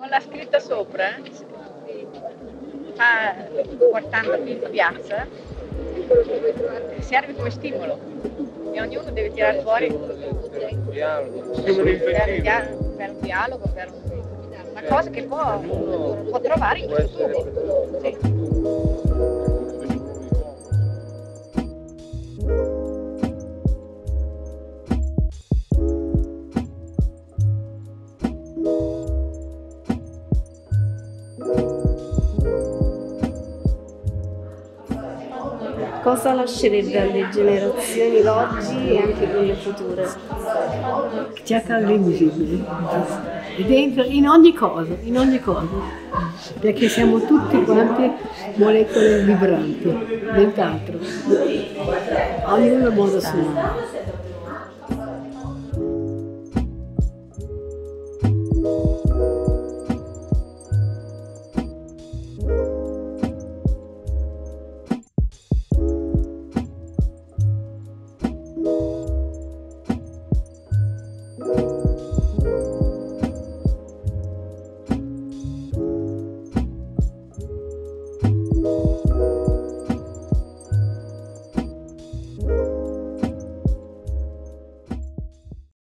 Con la scritta sopra, fa, portando in piazza, serve come stimolo. E ognuno deve tirare fuori per un dialogo, per un, dialogo, per una cosa che può, può trovare in questo cosa lascerebbe alle generazioni d'oggi e anche quelle future? Cercare l'invisibile, dentro, in ogni cosa, in ogni cosa, perché siamo tutti quanti molecole vibranti, nient'altro, ognuno a modo suo.